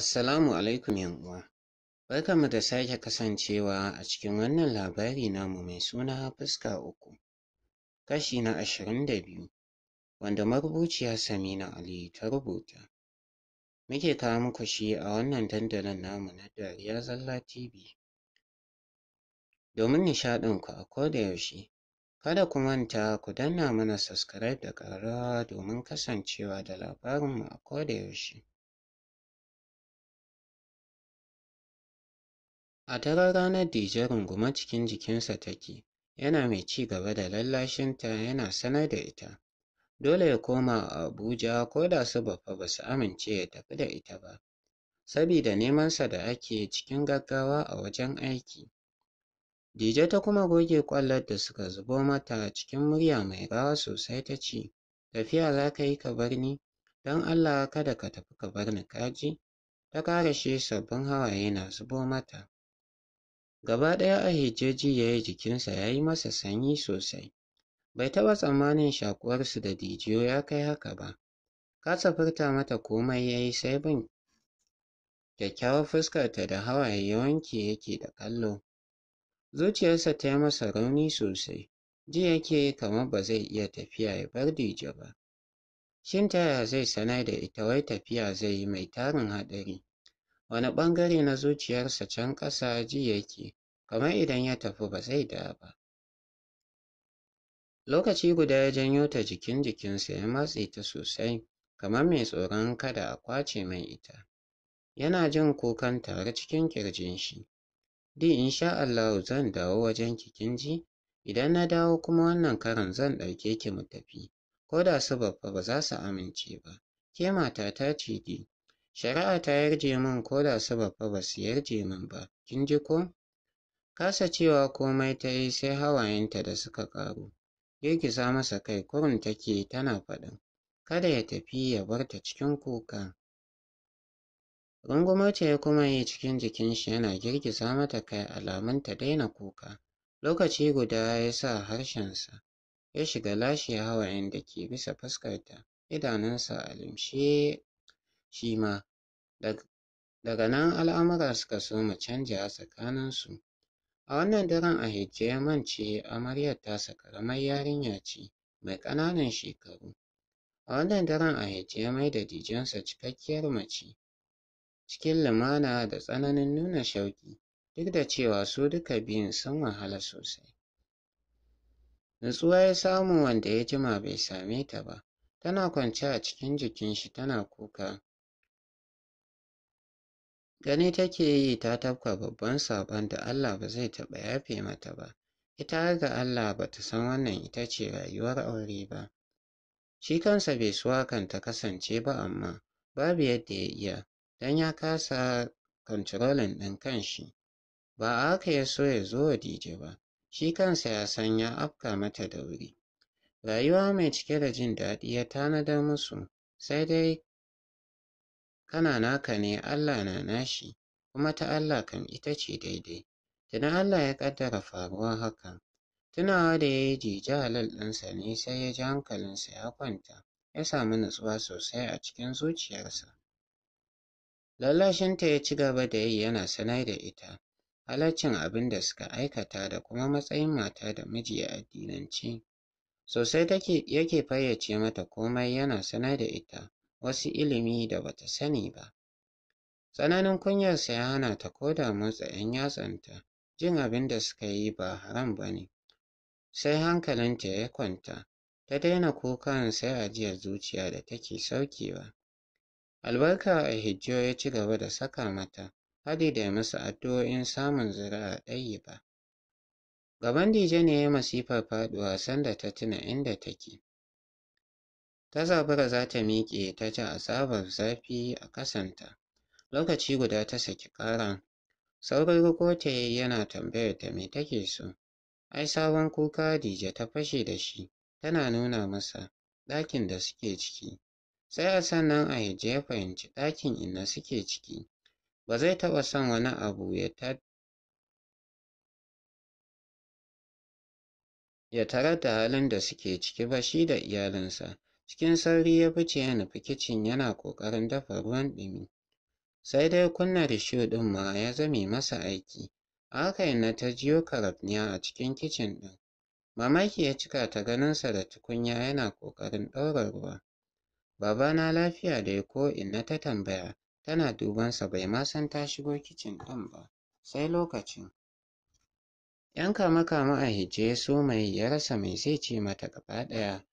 Assalamu alaikum uwa. Barkanmu da sake kasancewa a cikin wannan labari namu mai suna fuska uku, kashi na ashirin da biyu, wanda marubuciya Samina Ali ta rubuta. Muke kawo muku shi a wannan dandalin namu na Dariya Zalla TV. Domin nishaɗinku a koda yaushe, kada ku manta ku danna mana subscribe da ƙararrawa domin kasancewa da labarinmu a koda yaushe. A daren ranar Dije rungume cikin jikinsa take, yana mai ci gaba da lallashinta yana sanar da ita. Dole ya koma Abuja ko da su Baffa ba su amince ya tafi da ita ba, sabida nemansa da ake cikin gaggawa a wajen aiki. Dije ta kuma goge ƙwallon da suka zubo mata cikin murya mai rawa sosai ta ce, Tafiya za ka yi ka bar ni? Don Allah kada ka tafi ka bar ni ka ji? Ta ƙarashe sabbin hawaye na zubo mata. Gaba ɗaya a hijjeji ya yi jikinsa ya yi masa sanyi sosai. Bai taɓa tsammanin shaƙuwarsu da Dijiyo ya kai haka ba. Kasa furta mata komai ya yi sai bin kyakkyawar fuskarta da hawaye ya wanke yake da kallo. Zuciyarsa ta yi masa rauni sosai, ji yake kamar ba zai iya tafiya ya bar Dije ba. Shin ta yaya zai sanar da ita wai tafiya zai yi mai tarin haɗari? Wani ɓangare na zuciyarsa can ƙasa ji yake, kamar idan ya tafi ba zai dawo ba. Lokaci guda ya janyo ta jikin jikinsa ya matse ta sosai, kamar mai tsoron kada a ƙwace mai ita. Yana jin kukan tare cikin ƙirjin shi. Di insha Allahu zan dawo wajen ki kin ji? Idan na dawo kuma wannan karon zan ɗauke ki mu tafi, ko da su Baffa ba za su amince ba. Ke matata ce Di, shari'a ta yarje min ko da su Baffa ba su yarje min ba, kin ji ko? Kasa cewa komai ta yi sai hawayenta da suka ƙaru. Girgiza masa kai kurun take tana faɗin, kada ya tafi ya bar ta cikin kuka. Rungumar ta ya kuma yi cikin jikin shi yana girgiza mata kai alamun ta daina kuka. Lokaci guda ya sa harshensa ya shiga lashe hawayen da ke bisa fuskarta, idanunsa a limshe shi ma. Daga nan al'amura suka soma canja tsakaninsu. A wannan daren a hijje ya mance amaryar tasa ƙaramar yarinya ce mai ƙananan shekaru. A wannan daren a hijje ya mai da dijensa cikakkiyar mace. Cikin lumana da tsananin nuna shauƙi, duk da cewa su duka biyun sun wahala sosai. Nutsuwa ya samu wanda ya jima bai same ta ba, tana kwance a cikin jikin shi tana kuka. Gani take yi ta tafka babban saɓon da Allah ba zai taɓa yafe mata ba. Ita har ga Allah ba ta san wannan ita ce rayuwar aure ba. Shi kansa bai so hakan ta kasance ba amma babu yadda ya iya, don ya kasa kontrolin ɗin kanshi. Ba a haka ya so ya zo Dije ba, shi kansa ya san ya afka mata da wuri. Rayuwa mai cike da jin daɗi ya tanadar musu, sai dai kana naka ne Allah na nashi, kuma ta Allah kam ita ce daidai. Tuna Allah ya ƙaddara faruwar hakan. Tunawa da ya yi Dije halal ɗinsa ne sai ya ji hankalinsa ya kwanta, ya samu nutsuwa sosai a cikin zuciyarsa. Lallashinta ya ci gaba da yi yana sanar da ita halaccin abin da suka aikata da kuma matsayin mata da miji a addinance. Sosai yake fayyace mata komai yana sanar da ita wasu ilimi da bata sani ba. Tsananin kunyarsa ya hana ta ko da motsa ‘yan yatsanta, jin abin da suka yi ba haram ba ne. Sai hankalinta ya kwanta, ta daina kukan sai ajiyar zuciya da take saukewa. Albarka a hijjo ya ci gaba da saka mata, haɗi da musu addu'o'in samun zuri'a ɗayyiba. Gaban Dije ne ya masifar faɗuwa sanda ta tuna inda take. Ta zabura za ta miƙe ta ji azabar zafi a ƙasanta. Lokaci guda ta saki ƙara. Saurin yayi yana tambayar ta me take so. Ai sabon kuka Dije ta fashe da shi, tana nuna masa ɗakin da suke ciki. Sai a sannan a hijje ya fahimci ɗakin inna suke ciki. Ba zai taɓa son wani abu ya ta ya tarar da halin da suke ciki ba shi da iyalinsa. Cikin sauri ya fice ya nufi kicin yana ƙoƙarin dafa ruwan ɗumi. sai dai kunna risho ɗin ma ya zame masa aiki. A haka inna ta jiyo karafniya a cikin kicin ɗin. Mamaki ya cika ta ganinsa da tukunya yana ƙoƙarin ɗaura ruwa. Babana lafiya dai ko inna ta tambaya tana dubansa bai ma san ta shigo kicin ɗin ba sai lokacin. ‘Yan kama-kama a hijje ya ya rasa mai zai ce mata gaba ɗaya.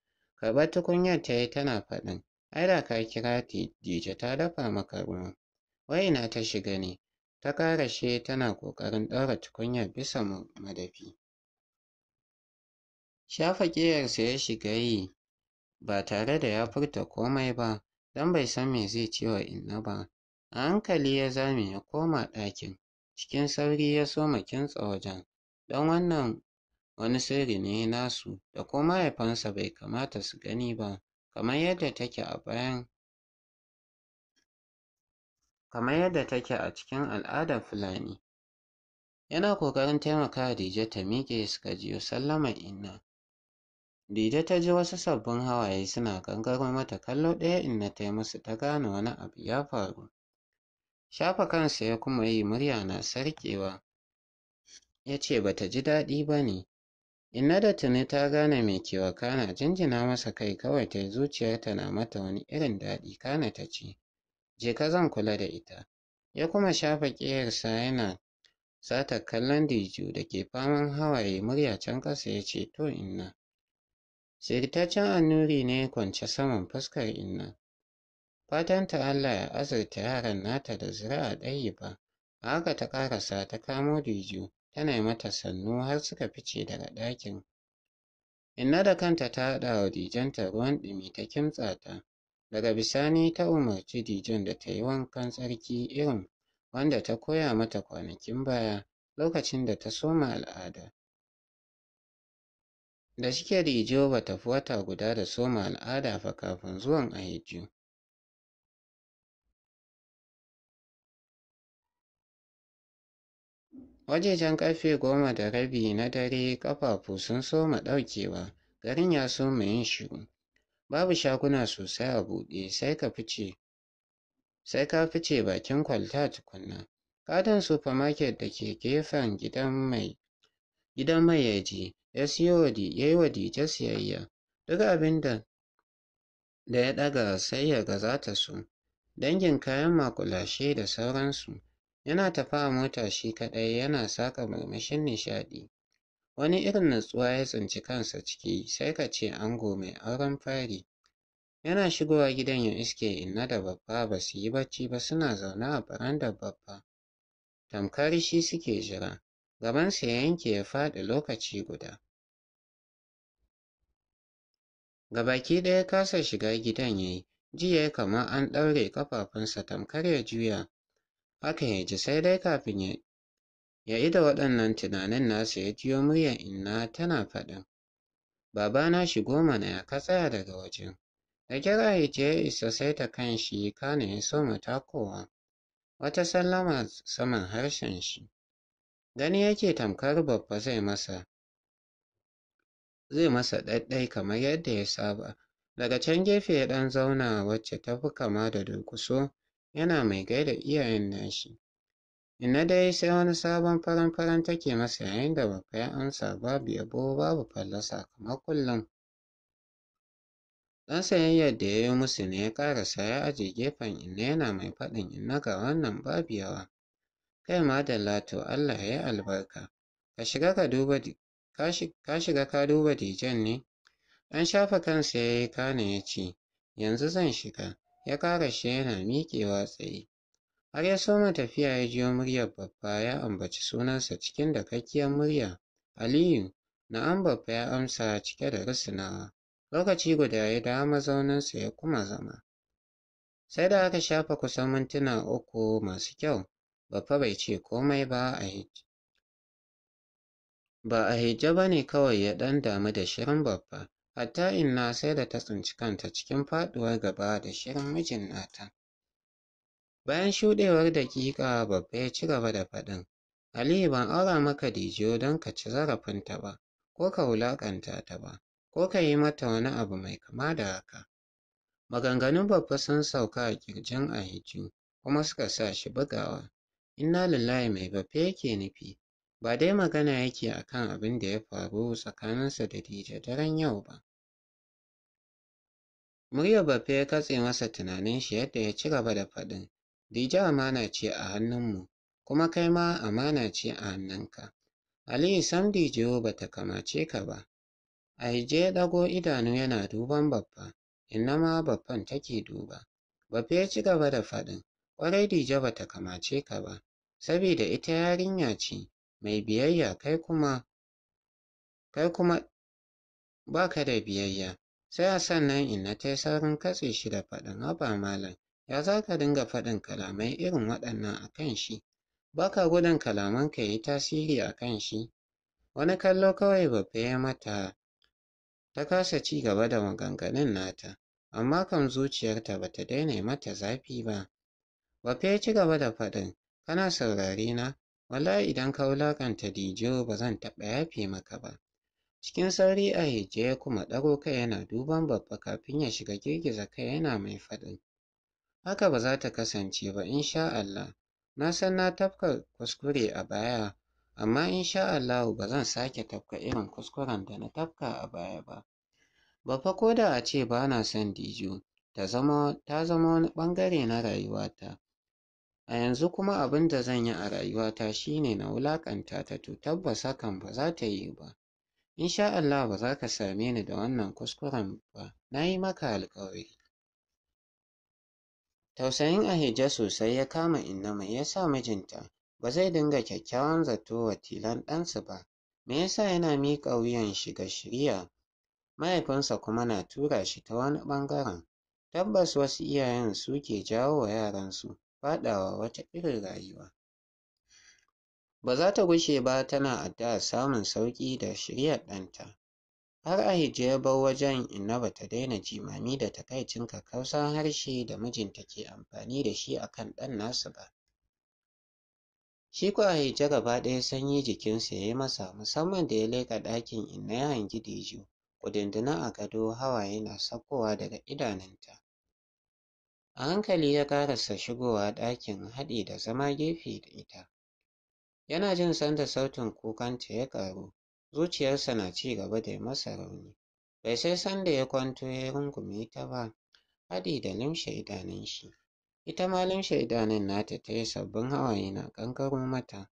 Karɓar tukunyar ta yi tana faɗin, ai da ka kira Dije ta dafa maka ruwan. Wai ina ta shiga ne, ta ƙarashe tana ƙoƙarin ɗaura tukunyar bisa madafi. Shafa ƙeyarsa ya shiga yi ba tare da ya furta komai ba, don bai san me zai ce wa Inna ba. A hankali ya zame ya koma ɗakin, cikin sauri ya soma kintsa wajen, don wannan wani sirri ne nasu da ko mahaifansa bai kamata su gani ba, kamar yadda take a bayan kamar yadda take a cikin al'adar Fulani. Yana ƙoƙarin taimakawa Dije ta miƙe suka jiyo sallamar Inna. Dije ta ji wasu sabbin hawaye suna gangaro mata kallo ɗaya Inna ta yi musu ta gane wani abu ya faru. Shafa kansa ya kuma yi murya na sarƙewa. Ya ce ji daɗi ba ne. Inna da tuni ta gane me ke wakana jinjina masa kai kawai ta zuciyarta na mata wani irin daɗi kana ta ce, Je ka zan kula da ita. Ya kuma shafa ƙeyarsa yana sata kallon Diju da ke faman hawaye murya can ƙasa ya ce to Inna. Sirtaccen annuri ne kwance saman fuskar Inna. Fatanta Allah ya azurta yaran nata da zuri'a ɗayi ba. A haka ta ƙarasa ta kamo Diju tana mata sannu har suka fice daga ɗakin. Inna da kanta ta haɗa wa Dijanta ruwan ɗumi ta kimtsa ta. Daga bisani ta umarci Dijon da ta yi wankan tsarki irin wanda ta koya mata kwanakin baya lokacin da ta soma al'ada. Da shike Dijo ba ta fi wata guda da soma al'ada fa kafin zuwan Ahijju. Wajejen ƙarfe goma da rabi na dare ƙafafu sun soma ɗaukewa, garin ya soma yin shiru. Babu shaguna sosai a buɗe sai ka fice sai ka fice bakin kwalta tukunna. Katon supermarket da ke gefen gidan mai gidan mai ya je ya yi wa Dije siyayya. Duk abin da da ya ɗaga sai ya ga za ta so. Dangin kayan maƙulashe da sauransu. Yana tafe a mota shi kaɗai yana saƙa murmushin nishaɗi. Wani irin natsuwa ya tsinci kansa ciki sai ka ce ango mai auren fari. Yana shigowa gidan ya iske inna da babba ba su yi bacci ba suna zaune a barandar babba. Tamkar shi suke jira. Gabansa ya yanke ya faɗi lokaci guda. Gabaki ɗaya kasa shiga gidan ya yi, ji ya kamar an ɗaure ƙafafunsa tamkar ya juya. Haka ya ji sai dai kafin ya ida waɗannan tunanin nasa ya jiyo muryar inna tana faɗin. Babana shigo mana ya ka tsaya daga wajen. Da kira ya ya isa sai ta kan shi kana ya soma takowa. Wata sallama saman harshen shi. Gani yake tamkar babba zai masa zai masa ɗaiɗai kamar yadda ya saba. Daga can gefe ya ɗan zauna wacce ta fi kama da durƙuso yana mai gaida iyayen nashi. Inna dai sai wani sabon faran-faran take masa yayin da babba ya amsa babu yabo babu fallasa kamar kullum. Ɗan sayayyar da ya yi musu ne ya ƙarasa ya aje gefen inna yana mai faɗin inna ga wannan babu yawa. Kai madalla to Allah ya yi albarka. Ka shiga ka duba ka shiga ka duba Dijon ne? Ɗan shafa kansa ya yi kana ya ce yanzu zan shiga. Ya ƙarashe yana miƙewa tsaye. Har ya soma tafiya ya jiyo muryar babba ya ambaci sunansa cikin dakakkiyar murya. Aliyu, na'am babba ya amsa cike da rusunawa. Lokaci guda ya dawo mazauninsa ya kuma zama. Sai da aka shafa kusan mintuna uku masu kyau, babba bai ce komai ba a Ba a hijja ba ne kawai ya ɗan damu da shirin babba, hatta inna sai da ta tsinci kanta cikin faɗuwar gaba da shirin mijin nata. Bayan shuɗewar daƙiƙa babba ya ci gaba da faɗin, Aliyu ban aura maka Dijo don ka ci zarafinta ba, ko ka wulaƙanta ta ba, ko ka yi mata wani abu mai kama da haka. Maganganun babba sun sauka a ƙirjin Ahiju, kuma suka sa shi bugawa. Inna lillahi mai bafe yake nufi, ba dai magana yake a kan abin da ya faru tsakaninsa da Dije daren yau ba. Muryar bafe ya katse masa tunanin shi yadda ya ci gaba da faɗin, Dije amana ce a hannunmu, kuma kai ma amana ce a hannunka. Aliyu sam Dijo ba ta kamace ka ba. Aije ya ɗago idanu yana duban Baffa, inna ma Baffan take duba. Baffa ya ci gaba da faɗin, ƙwarai Dije ba ta kamace ka ba, sabida ita yarinya ce mai biyayya kai kuma kai kuma ba ka da biyayya. Sai a sannan inna ta yi saurin katse shi da faɗin haba malam, ya za ka dinga faɗin kalamai irin waɗannan a kan shi? Ba ka gudun kalamanka ya yi tasiri a kan shi? Wani kallo kawai Baffa ya mata ta kasa ci gaba da maganganun nata, amma kan zuciyarta ba ta daina mata zafi ba. Baffa ya ci gaba da faɗin, kana saurare na, wallahi idan ka wulaƙanta Dijo ba zan taɓa yafe maka ba. Cikin sauri a hije ya kuma ɗago kai yana duban Baffa kafin ya shiga girgiza kai yana mai faɗin. Haka ba za ta kasance ba insha Allah. Na san na tafka kuskure a baya, amma insha Allahu ba zan sake tafka irin kuskuren da na tafka a baya ba. Baffa ko da a ce ba na son Dijo, ta zama wani ɓangare na rayuwata. A yanzu kuma abin da zan yi a rayuwata shi ne na wulaƙanta ta to tabbas hakan ba za ta yiwu ba. Insha Allah ba za ka same ni da wannan kuskuren ba, na yi maka alƙawari. Tausayin Ahijja sosai ya kama inna mai ya sa mijinta ba zai dinga kyakkyawan zato wa tilan ɗansu ba, me yasa yana miƙa wuyan shi ga shiriya, mahaifinsa kuma na tura shi ta wani ɓangaren. Tabbas wasu iyayen su ke jawo wa yaransu faɗawa wata irin rayuwa. Ba za ta gushe ba tana addu'ar samun sauƙi da shiryar ɗanta. Har Ahijja ya bar wajen inna ba ta daina jimami da takaicin kakkausan harshe da mijinta ke amfani da shi a kan ɗan nasu ba. Shi ko Ahijja gaba ɗaya sanyi jikinsa ya yi masa musamman da ya leƙa ɗakin inna ya hangi Dijo kudundune a gado hawaye na saukowa daga idanunta. A hankali ya ƙarasa shigowa ɗakin haɗi da zama gefe da ita. Yana jin sanda sautin kukanta ya ƙaru, zuciyarsa na ci gaba da masa rauni. Bai sai sanda ya kwanto ya rungume ta ba, haɗi da limshe idanun shi. Ita ma limshe idanun nata ta yi sabbin hawaye na ƙanƙaro mata.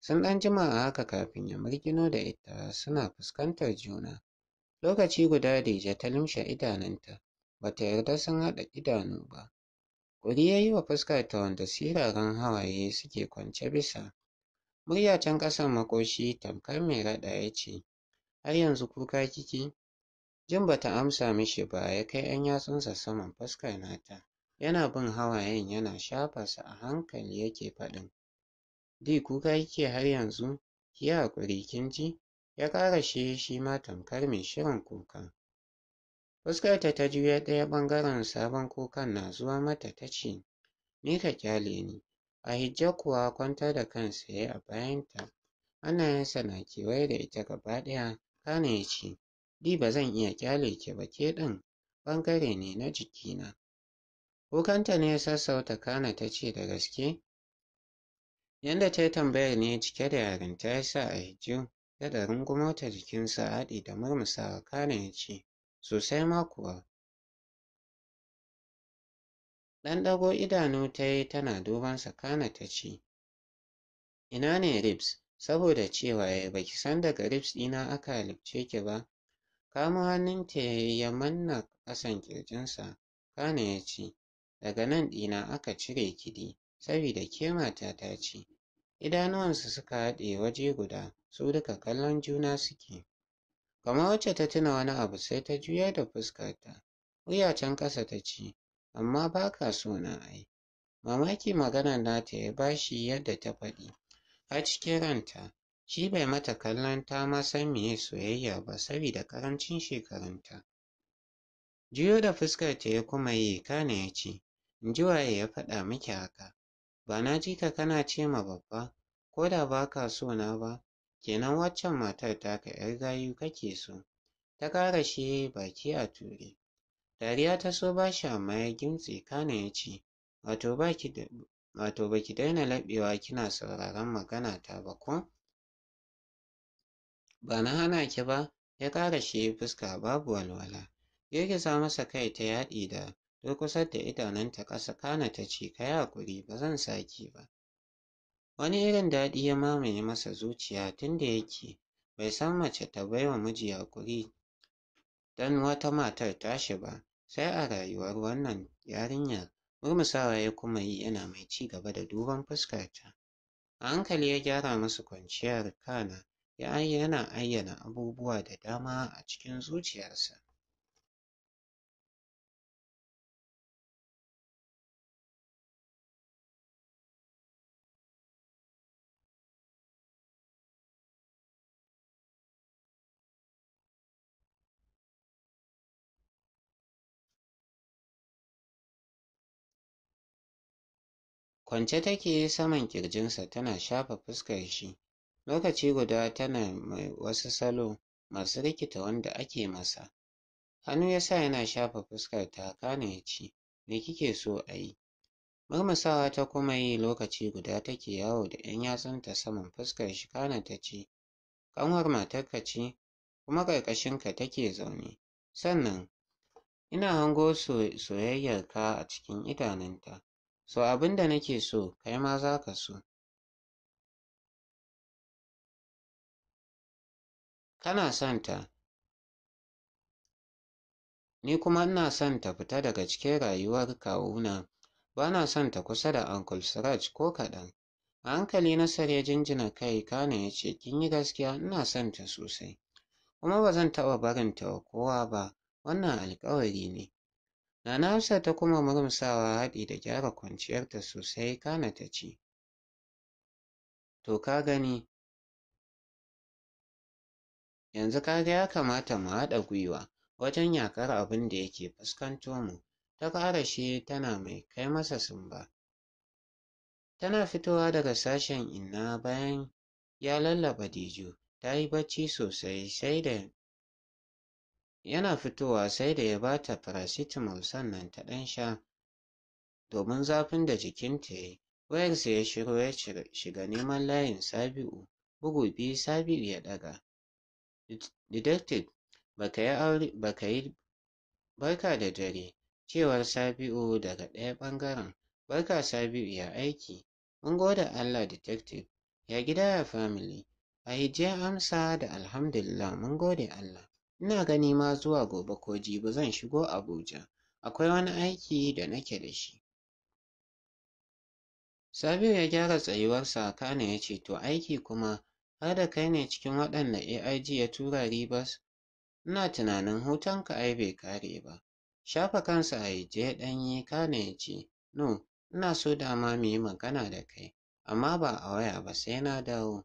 Sun ɗan jima a haka kafin ya mirgino da ita suna fuskantar juna. Lokaci guda Dije ta limshe idanunta, ba ta yarda sun haɗa idanu ba. Ƙuri ya yi wa fuskarta wanda siraran hawaye suke kwance bisa. Murya can ƙasan maƙoshi tamkar mai raɗa ya ce, Har yanzu kuka kike? Jin bata amsa mishi ba ya kai ‘yan yatsunsa saman fuskar nata. Yana bin hawayen yana shafa su a hankali yake faɗin. Di kuka kike har yanzu? Ki haƙuri kin ji? Ya ƙarashe shi ma tamkar mai shirin kuka. Fuskarta ta juya ɗaya ɓangaren sabon kukan na zuwa mata ta ce, Ni ka ƙyale ni. Ahijja kuwa kwantar da kansa ya a bayanta. Hannayensa na kewaye da ita gaba ɗaya, kana ya ce, Di ba zan iya ƙyale ki ba ke ɗin, ɓangare ne na jikina. Kukanta ne ya sassauta kana ta ce da gaske? Yanda ta yi tambayar ne cike da yarinta ya sa Ahijju daɗa rungumo ta jikinsa haɗi da murmusawa kana ya ce, Sosai ma kuwa. Ɗan ɗago idanu ta yi tana dubansa kana ta ce, Ina ne ribs? Saboda cewa ya baki san daga ribs ɗina aka halicce ki ba. Kamo hannunta ya manna ƙasan ƙirjinsa, kana ya ce, Daga nan ɗina aka cire kiɗi, saboda ke matata ce. Idanuwansu suka haɗe waje guda, su duka kallon juna suke. Kamar wacce ta tuna wani abu sai ta juyar da fuskarta. Wuya can ƙasa ta ce, Amma ba ka so na ai. Mamaki maganar nata ya bashi yadda ta faɗi. Har cikin ranta, shi bai mata kallon ta ma san meye soyayya ba saboda ƙarancin shekarunta. Juyo da fuskarta ya kuma yi kana ya ce, In ji waye ya faɗa miki haka? Ba na ji ka kana ce ma babba, ko da ba ka so na ba, kenan waccan matar taka ‘yar gayu kake so. Ta ƙara shi baki a ture. Dariya ta so ba shi amma ya gimtse kana ya ce, wato wato baki daina laɓewa kina sauraron magana ta ba ko ba na hana ki ba ya ƙara shi fuska babu walwala girgiza masa kai ta yaɗi da durƙusar da idanunta ƙasa kana ta ce ka yi haƙuri ba zan sake ba wani irin daɗi ya mamaye masa zuciya tunda yake bai san mace ta baiwa miji haƙuri don wata matar tashi ba sai a rayuwar wannan yarinyar murmusawa ya kuma yi yana mai ci gaba da duban fuskarta. A hankali ya gyara musu kwanciyar kana ya yana ayyana abubuwa da dama a cikin zuciyarsa. Kwance take saman ƙirjinsa tana shafa fuskar shi, lokaci guda tana mai wasu salo masu rikita wanda ake masa. Hannu ya sa yana shafa fuskar ta kana ya ce, Me kike so a yi? Murmusawa ta kuma yi lokaci guda take yawo da ‘yan yatsunta saman fuskar shi kana ta ce, Ƙanwar matarka ce, kuma ƙarƙashinka take zaune. Sannan, ina hango soyayyarka a cikin idanunta. So abin da nake so, kai ma za ka so. Kana son ta, ni kuma ina son ta fita daga cikin rayuwar kawuna, ba na son ta kusa da Uncle Siraj ko kaɗan. A hankali Nasar ya jinjina kai kana ya ce, Kin yi gaskiya ina son ta sosai, kuma ba zan taɓa barinta wa kowa ba, wannan alƙawari ne. Nana Hafsat ta kuma murmusawa haɗi da gyara kwanciyarta sosai kana ta ce, To ka gani, yanzu ka ga ya kamata mu haɗa gwiwa wajen yaƙar abin da yake fuskanto mu, ta ƙara shi tana mai kai masa sumba. Tana fitowa daga sashen inna bayan ya lallaɓa Diju, ta yi bacci sosai sai da yana fitowa sai da ya ba ta sannan ta ɗan sha domin zafin da jikinta ya yi. Wayarsa ya shiro ya shiga neman layin Sabi'u, bugu biyu Sabi'u ya ɗaga. Yi aure baka yi barka da dare, cewar Sabi'u daga ɗaya ɓangaren. Barka Sabi'u ya aiki. Mun gode Allah detective. Ya gida ya family. Ahiji ya amsa da alhamdulillah mun gode Allah. Ina gani ma zuwa gobe ko jibi zan shigo Abuja. Akwai wani aiki da nake da shi. Sabiu ya gyara tsayuwarsa kana ya ce to aiki kuma har da kai ne cikin waɗanda AIG ya tura Ribas? Ina tunanin hutunka ai bai kare ba. Shafa kansa a ya je ya ɗanyi kana ya ce no ina so dama mu yi magana da kai amma ba a waya ba sai na dawo.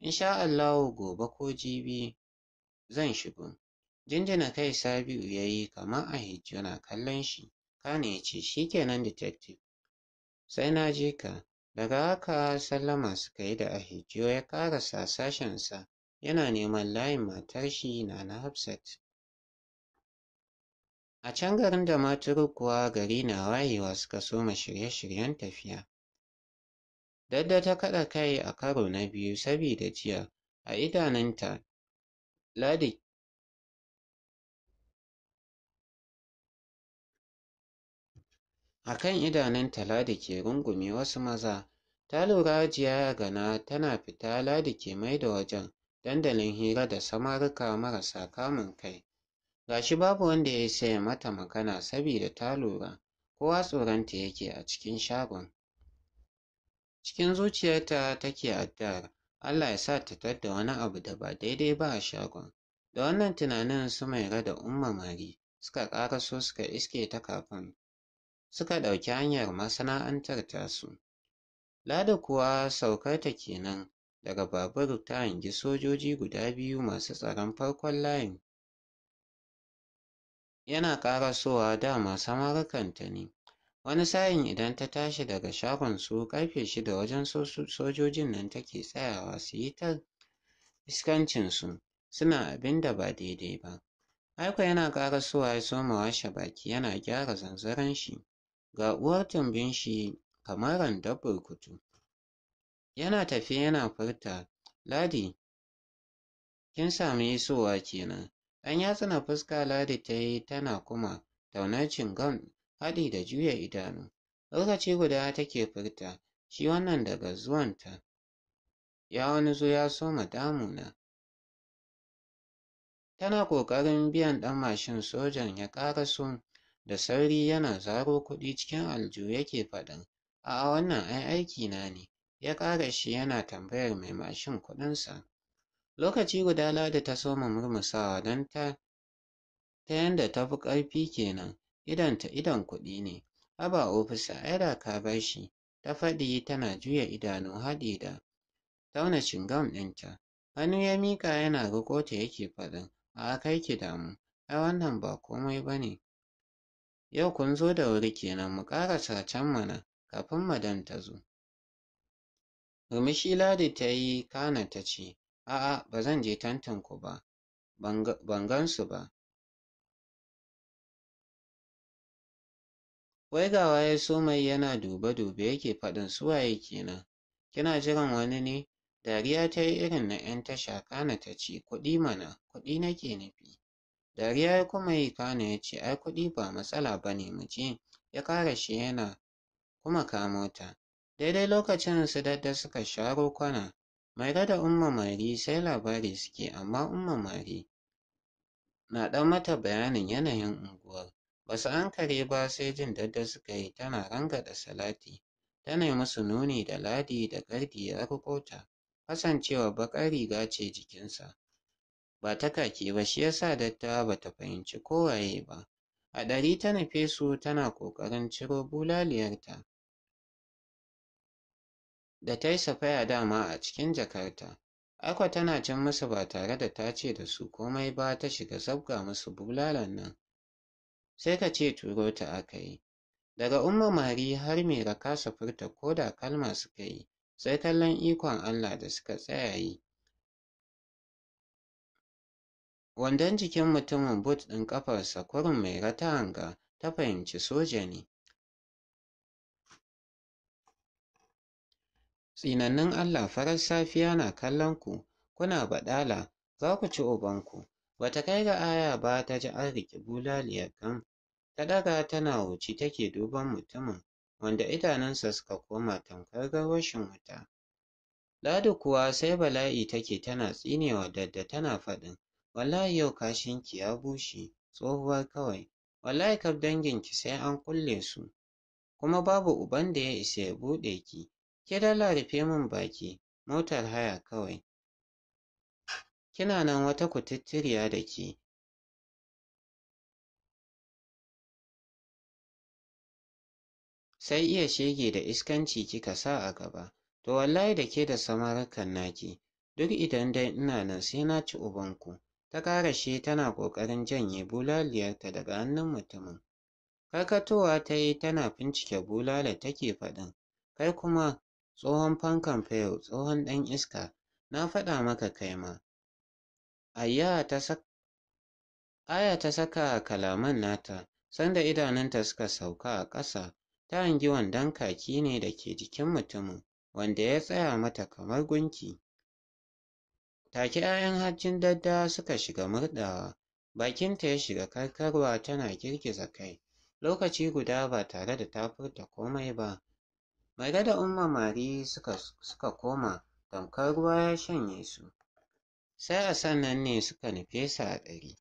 Insha Allahu gobe ko jibi zan shigo. Jinjina kai Sabiu ya yi kamar Ahijjo na kallon shi kana ya ce shikenan detective. Sai na je ka. Daga haka sallama suka yi da Ahijjo ya ƙarasa sashensa yana neman layin matar shi Nana Hafsat. A can garin da maturu kuwa gari na wayewa suka soma shirye-shiryen tafiya. Dadda ta kaɗa kai a karo na biyu sabida jiya a idanunta Ladi a kan idanunta Ladi ke rungume wasu maza, ta lura Hajiya Gana tana fita Ladi ke mai da wajen dandalin hira da samarika marasa kamun kai. Ga shi babu wanda ya isa ya mata magana sabida ta lura kowa tsoronta yake a cikin shagon. Cikin zuciyarta take addu'ar Allah ya sa ta tadda wani abu da ba daidai ba a shagon. Da wannan tunanin su Mairo da Umma Mari suka ƙaraso suka iske ta kafin suka ɗauki hanyar masana'antar tasu. Ladi kuwa saukarta kenan daga babur ta hangi sojoji guda biyu masu tsaron farkon layin. Yana ƙarasowa dama samarikanta ne. Wani sa'in idan ta tashi daga shagon su ƙarfe shida wajen sojojin nan take tsayawa su yi ta iskancinsu suna abin da ba daidai ba. Aiko yana ƙarasowa ya soma washe baki yana gyara zanzaren shi. Ga uwar tumbin shi kamar randar burkutu. Yana tafe yana furta, Ladi, kin sami isowa kenan. Ɗan yatsuna fuska Ladi ta yi tana kuma taunar cingam haɗi da juya idanu. Lokaci guda take furta, shi wannan daga zuwanta. Ya wani zo ya soma damuna. Tana ƙoƙarin biyan ɗan mashin sojan ya ƙaraso da sauri yana zaro kuɗi cikin aljihu yake faɗin, a'a wannan ai aikina ne. Ya ƙara shi yana tambayar mai mashin kuɗinsa. Lokaci guda Ladi ta soma murmusawa don ta ta yanda ta fi ƙarfi kenan, idonta idon kuɗi ne. Haba ofisa ai da ka bar shi, ta faɗi tana juya idanu haɗi da tauna cingam ɗinta. Hannu ya miƙa yana riƙo ta yake faɗin, a'a kar ki damu, ai wannan ba komai ba ne. Yau kun zo da wuri kenan mu ƙarasa can mana kafin madam ta zo. Murmushi Ladi ta yi kana ta ce, a'a ba zan je tantinku ba, ban gan su ba. Waigawa ya soma yi yana dube-dube yake faɗin su waye kenan. Kina jiran wani ne? Dariya ta yi irin na 'yan tasha kana ta ce, kuɗi mana, kuɗi nake nufi. Dariya ya kuma yi kana ya ce, ai kuɗi ba matsala ba ne mu je. Ya ƙara shi yana kuma kamo ta. Daidai lokacin su dadda suka sharo kwana. Mairo da Umma Mari sai labari suke amma Umma Mari na ɗan mata bayanin yanayin unguwar. Ba su ankare ba sai jin dadda suka yi tana rangaɗa salati. Tana yi musu nuni da Ladi da Gardi ya riƙo ta. Kasancewar baƙar riga ce jikinsa. Ba ta kaki ba shi yasa datta ba ta fahimci ko waye ba. A ɗari ta nufe su tana ƙoƙarin ciro bulaliyarta. Da ta yi safaya dama a cikin jakarta. Aiko tana cin musu ba tare da ta ce da su komai ba ta shiga zabga musu bulalan nan. Sai ka ce turo ta aka yi. Daga Umma Mari har Mera kasa furta ko da kalma suka yi, sai kallon ikon Allah da suka tsaya yi. Wandon jikin mutumin but ɗin ƙafarsa kurum Mairo ta hanga ta fahimci soja ne. Tsinannun Allah farar safiya na kallon ku, kuna baɗala, za ku ci ubanku. Bata kai ga aya ba ta ji an riƙe bulaliyar kan. Ta ɗaga tana wuci take duban mutumin, wanda idanunsa suka koma tamkar garwashin wuta. Ladi kuwa sai bala'i take tana tsinewa dadda tana faɗin, wallahi yau kashinki ya bushe, tsohuwar kawai, wallahi kaf danginki sai an kulle su, kuma babu uban da ya isa ya buɗe ki, ke dala rufe min baki, motar haya kawai. Kina nan wata kututturiya da ke. Sai iya shege da iskanci kika sa a gaba, to wallahi da ke da samarukan naki, duk idan dai ina nan sai na ci ubanku. Ta ƙarashe tana ƙoƙarin janye bulaliyarta daga hannun mutumin. Karkatowa ta yi tana fincike bulalar take faɗin, kai kuma tsohon fankan fayau tsohon ɗan iska, na faɗa maka kai ma. Ayya ta saka Aya ta saka kalaman nata, sanda idanunta suka sauka a ƙasa, ta hangi wandon kaki ne da ke jikin mutumin, wanda ya tsaya mata kamar gunki. Take ‘ya'yan hajjin dadda suka shiga murɗawa, bakinta ya shiga karkarwa tana girgiza kai, lokaci guda ba tare da ta furta komai ba. Mairo da Umma Mari suka, suka koma tamkar ruwa ya shanye su. Sai a sannan ne suka nufe su a ɗari.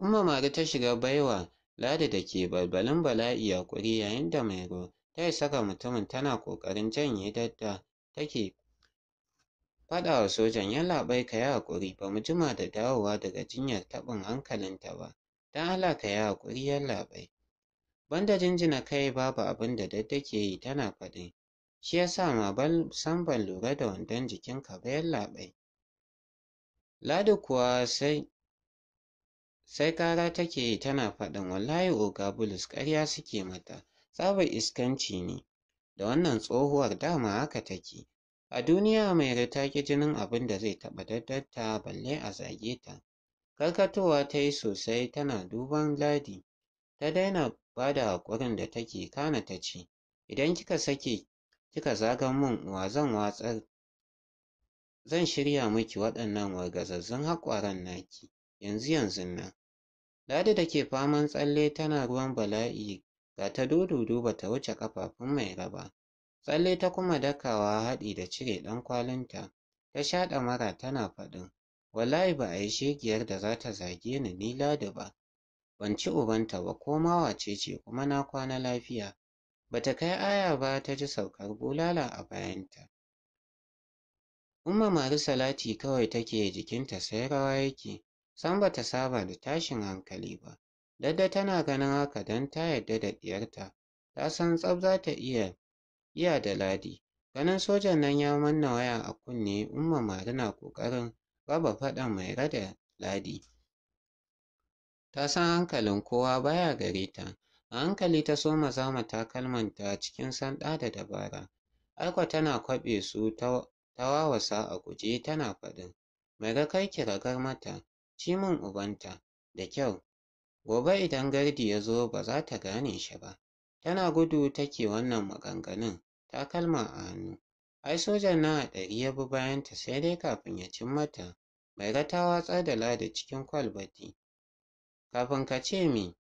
Umma Mari ta shiga baiwa Ladi da ke balbalin bala'i haƙuri yayin da Mairo ta isa ga mutumin tana ƙoƙarin janye dadda take faɗa wa sojan yallaɓai ka yi haƙuri ba mu jima da dawowa daga jinyar taɓin hankalinta ba, don Allah ka yi haƙuri yallaɓai. Banda jinjina kai babu abin da dadda ke yi tana faɗin, shi ya sa ma san ban lura da wandon jikinka ba yallaɓai. Ladi kuwa sai sai ƙara take yi tana faɗin wallahi oga Bulus ƙarya suke mata, tsabar iskanci ne. Da wannan tsohuwar dama haka take. A duniya Mairo ta ƙi jinin abin da zai taɓa daddarta balle a zage ta. Karkatowa ta yi sosai tana duban Ladi. Ta daina ba da haƙurin da take kana ta ce, Idan kika sake kika zagan min uwa zan watsar zan shirya miki waɗannan wargazazzun haƙoran naki yanzu yanzun nan. Ladi da ke faman tsalle tana ruwan bala'i ga ta dududu ba ta wuce ƙafafun Mairo ba. Tsalle ta kuma dakawa haɗi da cire ɗankwalinta. Ta sha ɗamara tana faɗin, wallahi ba a yi shegiyar da za ta zage ni ni Ladi ba. Ban ci ubanta ba ko ma wace ce kuma na kwana lafiya. Ba ta kai aya ba ta ji saukar bulala a bayanta. Umma Mari Salati kawai take jikinta sai rawa yake, san ba ta saba da tashin hankali ba. Dadda tana ganin haka don ta yarda da ɗiyarta, ta san tsaf za ta iya iya da Ladi. Ganin sojan nan ya manna waya a kunne Umma Mari na ƙoƙarin raba faɗan Mairo da Ladi. Ta san hankalin kowa baya gare ta, a hankali ta soma zama takalmanta cikin sanda da dabara. Aiko tana kwaɓe su ta wawasa a guje tana faɗin, Mairo kar ki ragar mata, ci min ubanta, da kyau. Gobe idan gardi ya zo ba za ta gane shi ba. Tana gudu take wannan maganganun, takalma a hannu. Ai sojan nan a ɗari ya bi bayanta sai dai kafin ya cin mata. Mairo ta watsar da Ladi cikin kwalbati. Kafin ka ce me,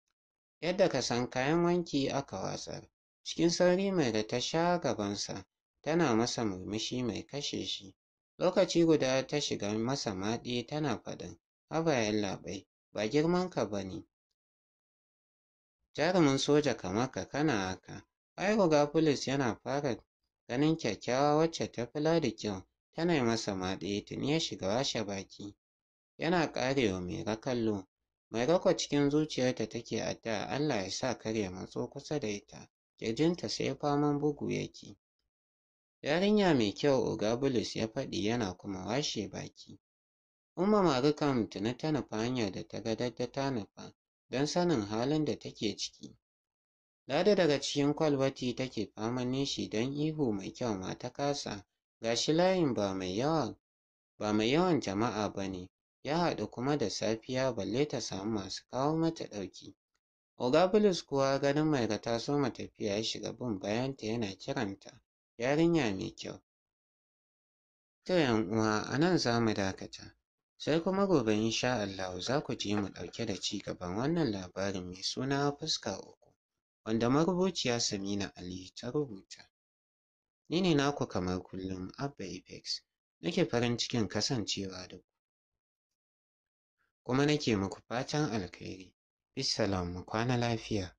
yadda ka san kayan wanki aka watsar. Cikin sauri Mairo ta sha gabansa, tana masa murmushi mai kashe shi. Lokaci guda ta shiga masa maɗi tana faɗin, haba yallaɓai, ba girmanka ba ne. Jarumin soja kamar ka kana haka. Ai Oga Pulis yana fara ganin kyakkyawa wacce ta fi Ladi kyau, tana yi masa maɗi tuni ya shiga washe baki. Yana ƙarewa Mairo kallo. Mairo kuwa cikin zuciyarta take addu'a Allah ya sa kar ya matso kusa da ita. Ƙirjinta sai faman bugu yake. Yarinya mai kyau Oga Bulus ya faɗi yana kuma washe baki. Umma Mari kam tuni ta nufa hanyar da ta ga dadda ta nufa don sanin halin da take ciki. Ladi daga cikin kwalbati take faman nishi don ihu mai kyau ma ta kasa. Ga shi layin ba mai yawa ba mai yawan jama'a ba ne, ya haɗu kuma da safiya balle ta samu masu kawo mata ɗauki. Oga Bulus kuwa ganin Mairo ta soma tafiya ya shiga bin bayanta yana kiranta, yarinya mai kyau. To uwa a nan za mu dakata, sai kuma gobe insha Allahu za ku ji mu ɗauke da ci gaban wannan labarin mai suna fuska uku, wanda marubuciya Samina Ali ta rubuta. Ni ne naku kamar kullum Abba Apex, nake farin cikin kasancewa da ku. Kuma nake muku fatan alkhairi. Bissalam mu kwana lafiya.